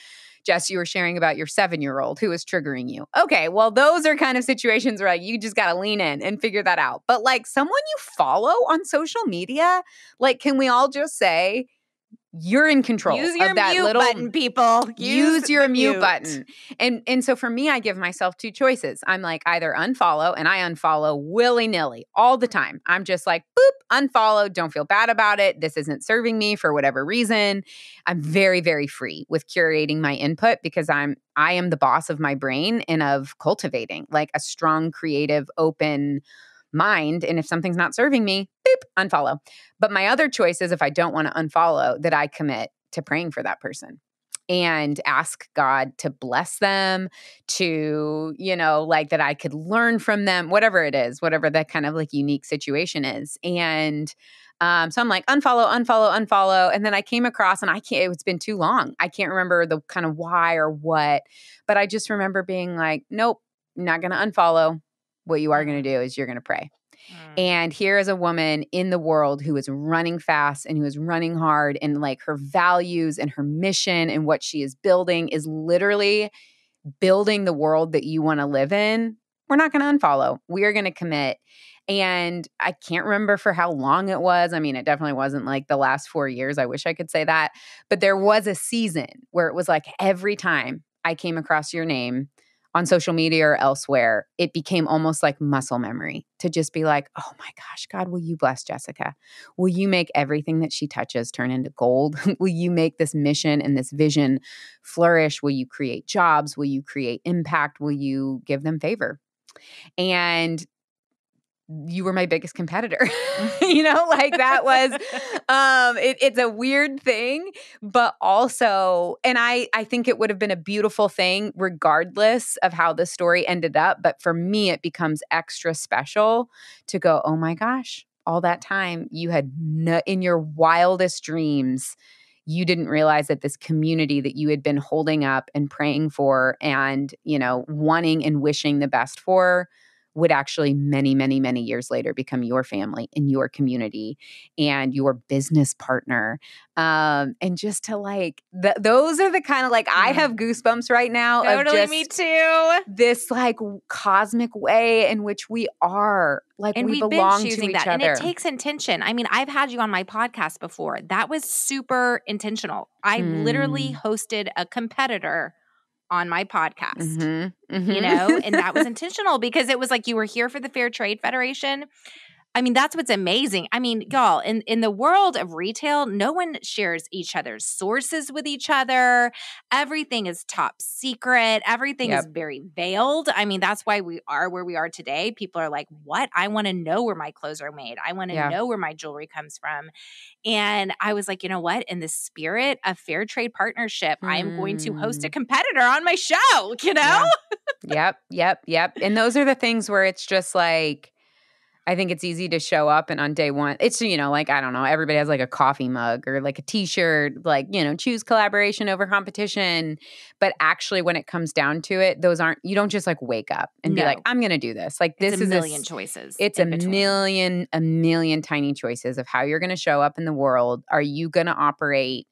Jess, you were sharing about your seven year old who is triggering you. Okay, well, those are kind of situations where like you just got to lean in and figure that out. But like someone you follow on social media, like, can we all just say you're in control use your of that mute little button, people. use, Use, your the mute, button. And and so for me, I give myself two choices. I'm like either unfollow and I unfollow willy nilly all the time. I'm just like boop, unfollow. Don't feel bad about it. This isn't serving me for whatever reason. I'm very very free with curating my input because I'm I am the boss of my brain and of cultivating like a strong, creative, open mind. And if something's not serving me, boop, unfollow. But my other choice is if I don't want to unfollow, that I commit to praying for that person and ask God to bless them, to, you know, like that I could learn from them, whatever it is, whatever that kind of like unique situation is. And um, so I'm like, unfollow, unfollow, unfollow. And then I came across, and I can't, it's been too long. I can't remember the kind of why or what, but I just remember being like, nope, not going to unfollow. What you are going to do is you're going to pray. Mm. And here is a woman in the world who is running fast and who is running hard, and like her values and her mission and what she is building is literally building the world that you want to live in. We're not going to unfollow. We are going to commit. And I can't remember for how long it was. I mean, it definitely wasn't like the last four years. I wish I could say that. But there was a season where it was like every time I came across your name, on social media or elsewhere, it became almost like muscle memory to just be like, oh my gosh, God, will you bless Jessica? Will you make everything that she touches turn into gold? will you make this mission and this vision flourish? Will you create jobs? Will you create impact? Will you give them favor? And you were my biggest competitor. you know, like that was um it, it's a weird thing, but also and I I think it would have been a beautiful thing regardless of how the story ended up, but for me it becomes extra special to go, "Oh my gosh, all that time you had no, in your wildest dreams you didn't realize that this community that you had been holding up and praying for and, you know, wanting and wishing the best for would actually many, many, many years later become your family and your community and your business partner. Um, and just to like, th- those are the kind of like, I Mm. have goosebumps right now. of Totally, just me too. This like cosmic way in which we are, like And we we've been belong to choosing each that. And it takes intention. I mean, I've had you on my podcast before. That was super intentional. I literally Mm. hosted a competitor on my podcast. Mhm, you mhm. know and that was intentional because it was like you were here for the fair trade federation i mean that's what's amazing. I mean y'all in in the world of retail no one shares each other's sources with each other. Everything is top secret. Everything is very veiled. I mean that's why we are where we are today. People are like what? I want to know where my clothes are made. I want to Yeah. know where my jewelry comes from. And i was like you know what? In the spirit of fair trade partnership i am going to host a Mm. competitor on my show you know? Yeah. yep, yep, yep. And those are the things where it's just like I think it's easy to show up and on day one, it's you know, like I don't know, everybody has like a coffee mug or like a t-shirt, like, you know, choose collaboration over competition. But actually when it comes down to it, those aren't you don't just like wake up and be like, I'm gonna do this. Like this it's a is million s- choices. it's a between. million, a million tiny choices of how you're going to show up in the world. Are you going to operate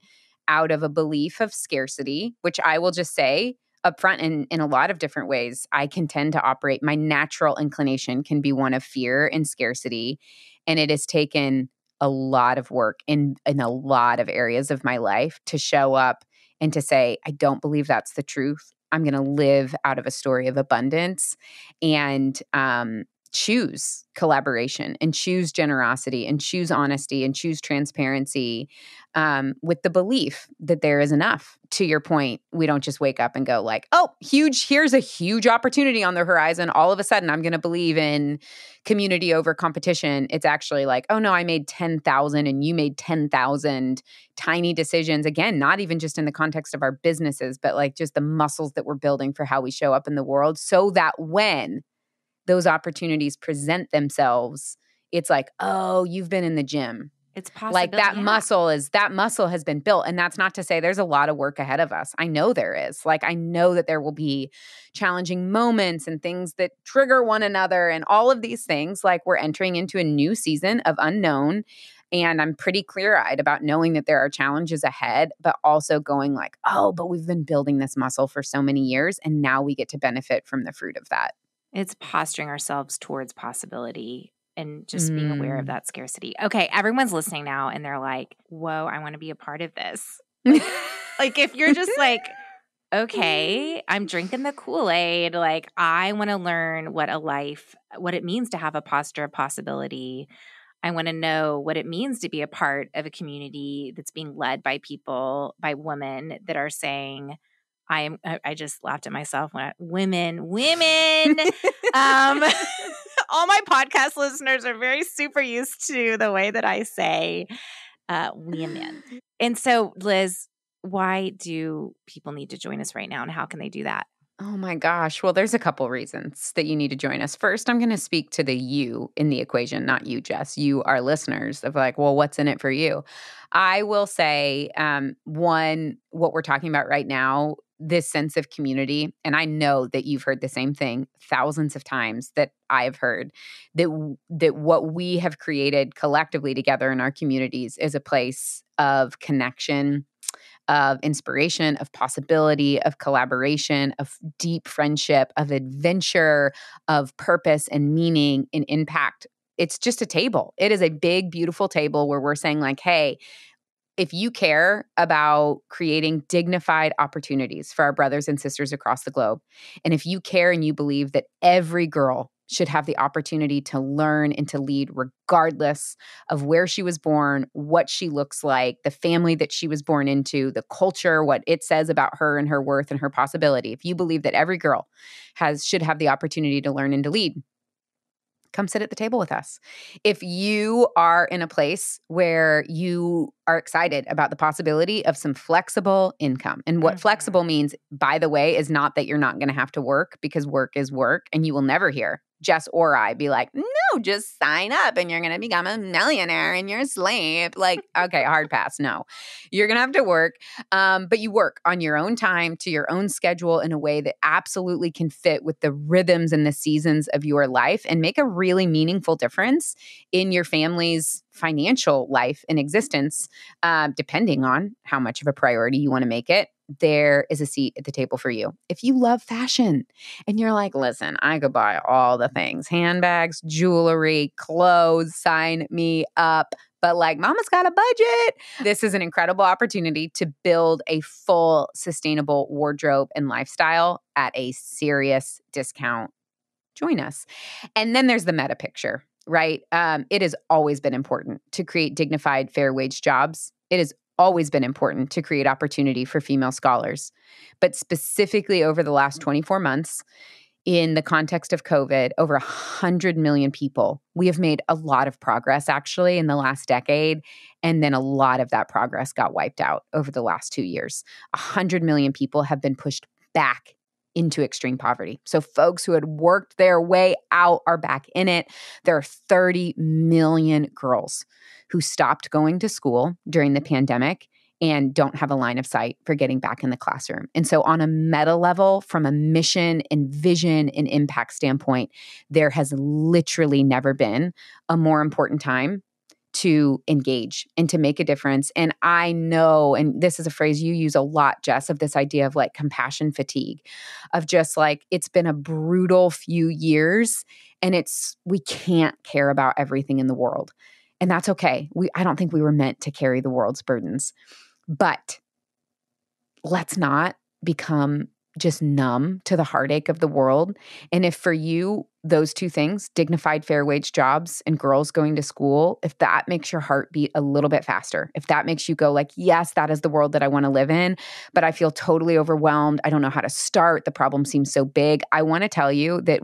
out of a belief of scarcity, which I will just say upfront in, in a lot of different ways, I can tend to operate. My natural inclination can be one of fear and scarcity. And it has taken a lot of work in, in a lot of areas of my life to show up and to say, I don't believe that's the truth. I'm going to live out of a story of abundance and um, choose collaboration and choose generosity and choose honesty and choose transparency um, with the belief that there is enough. To your point, we don't just wake up and go like, "Oh, huge! Here's a huge opportunity on the horizon." All of a sudden, I'm going to believe in community over competition. It's actually like, "Oh no, I made ten thousand, and you made ten thousand tiny decisions." Again, not even just in the context of our businesses, but like just the muscles that we're building for how we show up in the world, so that when those opportunities present themselves, it's like, oh, you've been in the gym. It's possible. Like that muscle is that muscle has been built. And that's not to say there's a lot of work ahead of us. I know there is. Like I know that there will be challenging moments and things that trigger one another and all of these things. Like we're entering into a new season of unknown. And I'm pretty clear eyed about knowing that there are challenges ahead, but also going like, oh, but we've been building this muscle for so many years. And now we get to benefit from the fruit of that. It's posturing ourselves towards possibility and just mm. being aware of mm. that scarcity. Okay, everyone's listening now and they're like, "Whoa, I want to be a part of this." like if you're just like okay, I'm drinking the Kool Aid. Like, I want to learn what a life, what it means to have a posture of possibility. I want to know what it means to be a part of a community that's being led by people, by women that are saying, I am, I just laughed at myself when I, women, women. um, all my podcast listeners are very super used to the way that I say uh, women. And so, Liz, why do people need to join us right now and how can they do that? Oh my gosh. Well, there's a couple reasons that you need to join us. First, I'm going to speak to the you in the equation, not you, Jess. You are listeners of like, well, what's in it for you? I will say, um, one, what we're talking about right now, this sense of community. And I know that you've heard the same thing thousands of times that I've heard that, that what we have created collectively together in our communities is a place of connection of inspiration, of possibility, of collaboration, of deep friendship, of adventure, of purpose and meaning and impact. It's just a table. It is a big, beautiful table where we're saying, like, hey, if you care about creating dignified opportunities for our brothers and sisters across the globe, and if you care and you believe that every girl should have the opportunity to learn and to lead regardless of where she was born, what she looks like, the family that she was born into, the culture, what it says about her and her worth and her possibility. If you believe that every girl has should have the opportunity to learn and to lead, come sit at the table with us. If you are in a place where you are excited about the possibility of some flexible income, and what mm-hmm. flexible means, by the way, is not that you're not going to have to work because work is work and you will never hear Jess or I be like, no, just sign up and you're going to become a millionaire in your sleep. Like, okay, hard pass. No, you're going to have to work. Um, but you work on your own time to your own schedule in a way that absolutely can fit with the rhythms and the seasons of your life and make a really meaningful difference in your family's financial life and existence, uh, depending on how much of a priority you want to make it there is a seat at the table for you. If you love fashion and you're like, listen, I could buy all the things handbags, jewelry, clothes, sign me up. But like, mama's got a budget. This is an incredible opportunity to build a full sustainable wardrobe and lifestyle at a serious discount. Join us. And then there's the meta picture, right? Um, it has always been important to create dignified, fair wage jobs. It is always been important to create opportunity for female scholars. But specifically over the last mm-hmm. 24 months, in the context of COVID, over 100 million people. We have made a lot of progress actually in the last decade. And then a lot of that progress got wiped out over the last two years. 100 million people have been pushed back into extreme poverty. So, folks who had worked their way out are back in it. There are 30 million girls who stopped going to school during the pandemic and don't have a line of sight for getting back in the classroom. And so, on a meta level, from a mission and vision and impact standpoint, there has literally never been a more important time to engage and to make a difference. And I know, and this is a phrase you use a lot, Jess, of this idea of like compassion fatigue, of just like it's been a brutal few years and it's, we can't care about everything in the world. And that's okay. We, I don't think we were meant to carry the world's burdens. But let's not become just numb to the heartache of the world. And if for you, those two things, dignified fair wage jobs and girls going to school, if that makes your heart beat a little bit faster, if that makes you go like, yes, that is the world that I want to live in, but I feel totally overwhelmed. I don't know how to start. The problem seems so big. I want to tell you that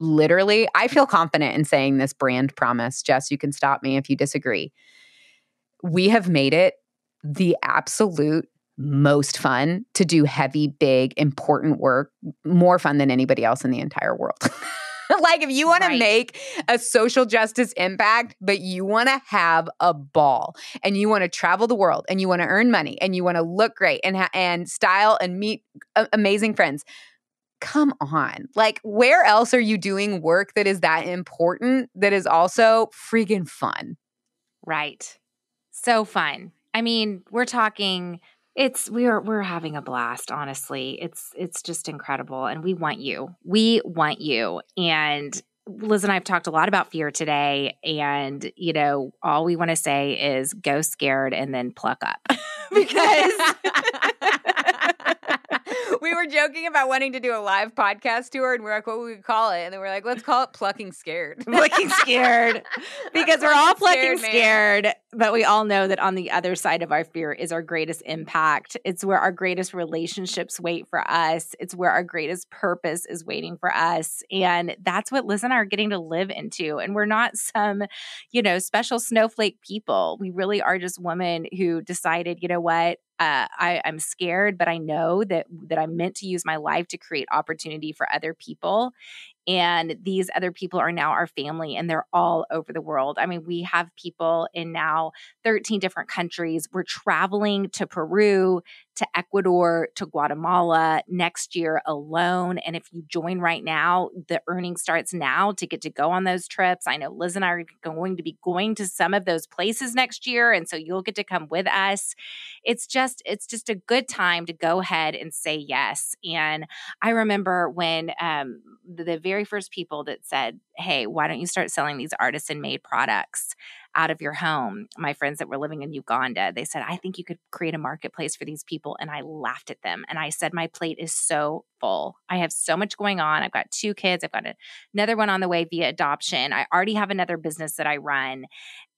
literally, I feel confident in saying this brand promise. Jess, you can stop me if you disagree. We have made it the absolute most fun to do heavy, big, important work, more fun than anybody else in the entire world. like if you want right. to make a social justice impact, but you want to have a ball and you want to travel the world and you want to earn money and you want to look great and ha- and style and meet amazing friends. Come on. Like where else are you doing work that is that important that is also freaking fun? Right. So fun. I mean, we're talking it's we're we're having a blast, honestly. It's it's just incredible and we want you. We want you. And Liz and I have talked a lot about fear today. And, you know, all we want to say is go scared and then pluck up because we were joking about wanting to do a live podcast tour, and we're like, what would we call it? And then we're like, let's call it Plucking Scared. Plucking Scared. because we're all plucking scared, scared, but we all know that on the other side of our fear is our greatest impact. It's where our greatest relationships wait for us, it's where our greatest purpose is waiting for us. And that's what Liz and I are getting to live into. And we're not some, you know, special snowflake people. We really are just women who decided, you know what? Uh, I, I'm scared, but I know that that I'm meant to use my life to create opportunity for other people. And these other people are now our family and they're all over the world. I mean, we have people in now 13 different countries. We're traveling to Peru, to Ecuador, to Guatemala next year alone. And if you join right now, the earning starts now to get to go on those trips. I know Liz and I are going to be going to some of those places next year. And so you'll get to come with us. It's just, it's just a good time to go ahead and say yes. And I remember when um, the very very first people that said, Hey, why don't you start selling these artisan made products out of your home? My friends that were living in Uganda, they said, I think you could create a marketplace for these people. And I laughed at them. And I said, My plate is so full. I have so much going on. I've got two kids, I've got another one on the way via adoption. I already have another business that I run.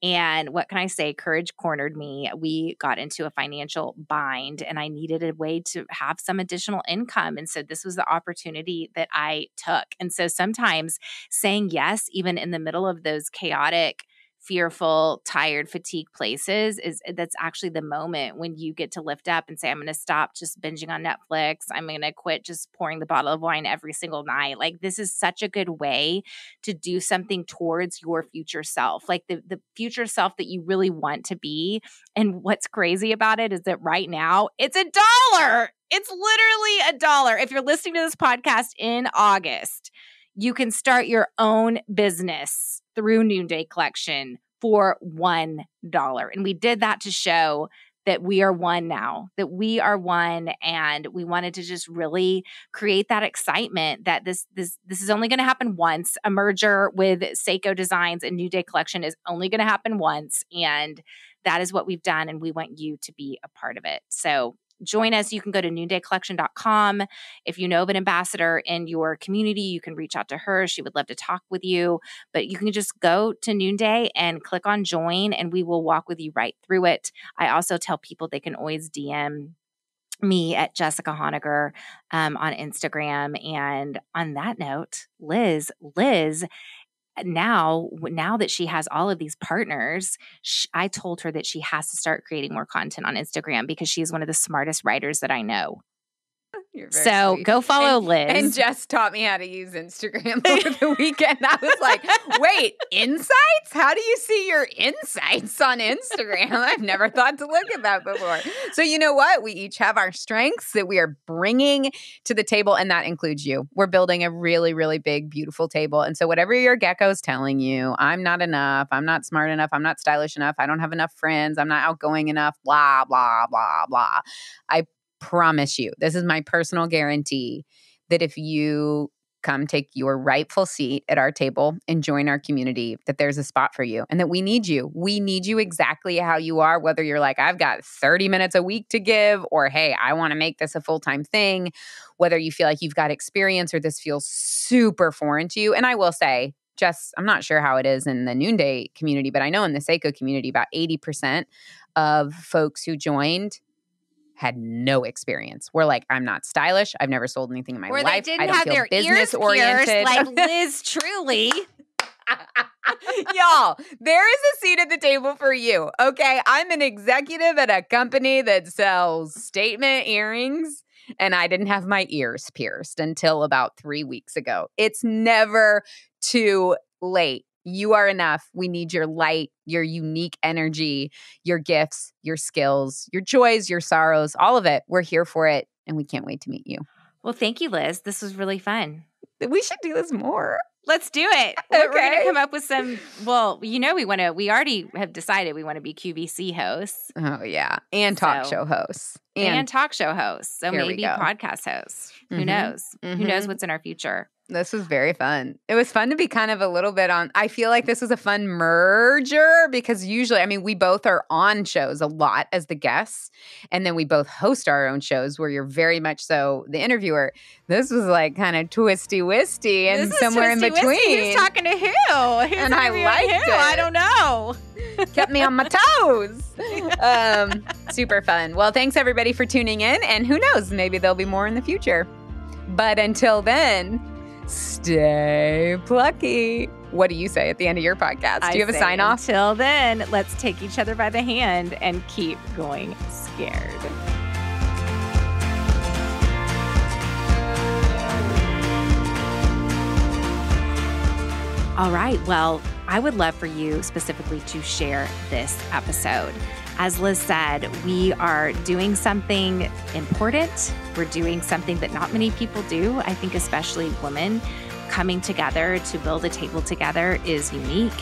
And what can I say? Courage cornered me. We got into a financial bind and I needed a way to have some additional income. And so this was the opportunity that I took. And so sometimes saying yes, even in the middle of those chaotic, fearful, tired, fatigued places is eh, that's actually the moment when you get to lift up and say, I'm going to stop just binging on Netflix. I'm going to quit just pouring the bottle of wine every single night. Like this is such a good way to do something towards your future self, like the, the future self that you really want to be. And what's crazy about it is that right now it's a dollar. It's literally a dollar. If you're listening to this podcast in August, you can start your own business through Noonday Collection for $1. And we did that to show that we are one now, that we are one and we wanted to just really create that excitement that this this this is only going to happen once. A merger with Sseko Designs and Noonday Collection is only going to happen once and that is what we've done and we want you to be a part of it. So join us, you can go to noondaycollection.com. If you know of an ambassador in your community, you can reach out to her. She would love to talk with you. But you can just go to Noonday and click on join, and we will walk with you right through it. I also tell people they can always DM me at Jessica Honegger um, on Instagram. And on that note, Liz, Liz now now that she has all of these partners she, i told her that she has to start creating more content on instagram because she's one of the smartest writers that i know so sweet. go follow and, Liz. And Jess taught me how to use Instagram over the weekend. I was like, wait, insights? How do you see your insights on Instagram? I've never thought to look at that before. So, you know what? We each have our strengths that we are bringing to the table, and that includes you. We're building a really, really big, beautiful table. And so, whatever your gecko's telling you, I'm not enough, I'm not smart enough, I'm not stylish enough, I don't have enough friends, I'm not outgoing enough, blah, blah, blah, blah. I promise you, this is my personal guarantee that if you come take your rightful seat at our table and join our community, that there's a spot for you and that we need you. We need you exactly how you are, whether you're like, I've got 30 minutes a week to give, or hey, I want to make this a full time thing, whether you feel like you've got experience or this feels super foreign to you. And I will say, Jess, I'm not sure how it is in the noonday community, but I know in the Sseko community, about 80% of folks who joined had no experience. We're like, I'm not stylish. I've never sold anything in my or life. They didn't I don't have feel their business ears oriented. Pierced like Liz Truly. Y'all, there is a seat at the table for you. Okay. I'm an executive at a company that sells statement earrings, and I didn't have my ears pierced until about three weeks ago. It's never too late. You are enough. We need your light, your unique energy, your gifts, your skills, your joys, your sorrows, all of it. We're here for it, and we can't wait to meet you. Well, thank you, Liz. This was really fun. We should do this more. Let's do it. Okay. We're going to come up with some. Well, you know, we want to. We already have decided we want to be QVC hosts. Oh yeah, and talk so, show hosts, and, and, talk show hosts. So maybe podcast hosts. Mm-hmm. Who knows? Mm-hmm. Who knows what's in our future? This was very fun. It was fun to be kind of a little bit on. I feel like this was a fun merger because usually, I mean, we both are on shows a lot as the guests, and then we both host our own shows where you're very much so the interviewer. This was like kind of twisty wisty and somewhere in between. Who's talking to who? Who's and I liked who? it. I don't know. Kept me on my toes. Um, super fun. Well, thanks everybody for tuning in, and who knows, maybe there'll be more in the future. But until then, stay plucky. What do you say at the end of your podcast? Do you have a sign off? Till then, let's take each other by the hand and keep going scared. All right. Well, I would love for you specifically to share this episode. As Liz said, we are doing something important. We're doing something that not many people do. I think, especially women coming together to build a table together is unique.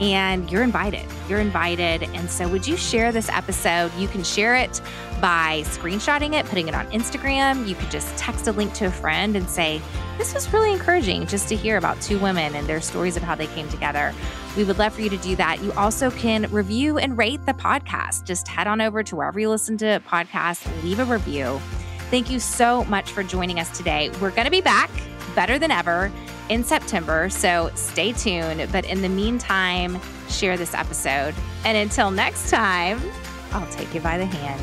And you're invited. You're invited. And so, would you share this episode? You can share it by screenshotting it, putting it on Instagram. You could just text a link to a friend and say, This was really encouraging just to hear about two women and their stories of how they came together. We would love for you to do that. You also can review and rate the podcast. Just head on over to wherever you listen to podcasts, leave a review. Thank you so much for joining us today. We're going to be back better than ever in September, so stay tuned. But in the meantime, share this episode. And until next time, I'll take you by the hand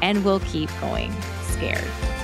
and we'll keep going scared.